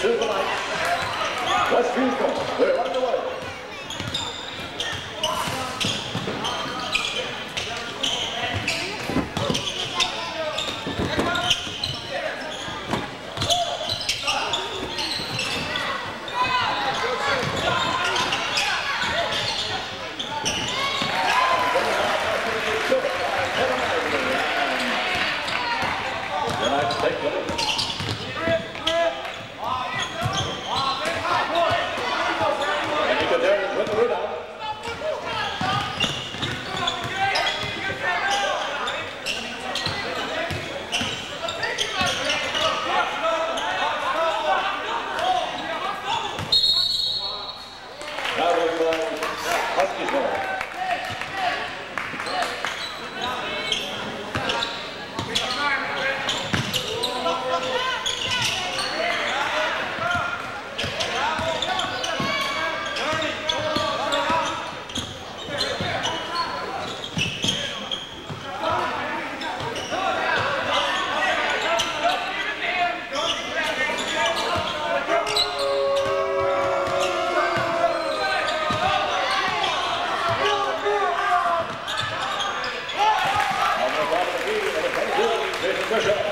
Sødervej. Lars Vilgaard. Даже